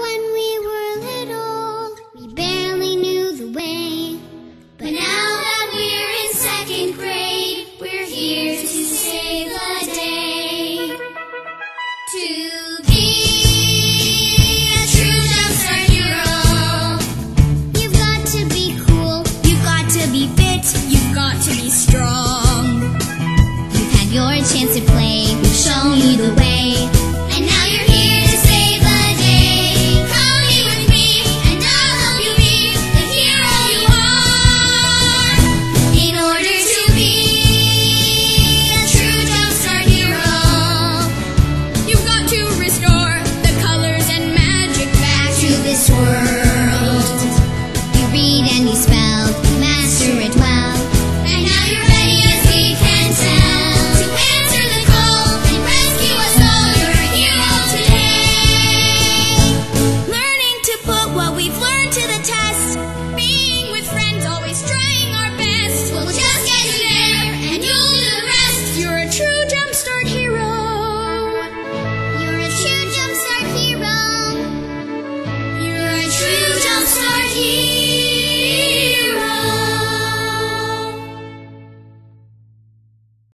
when we were little, we barely knew the way. But now that we're in second grade, we're here to save the day. To Strong. You've had your chance to play, we've shown you the way. see.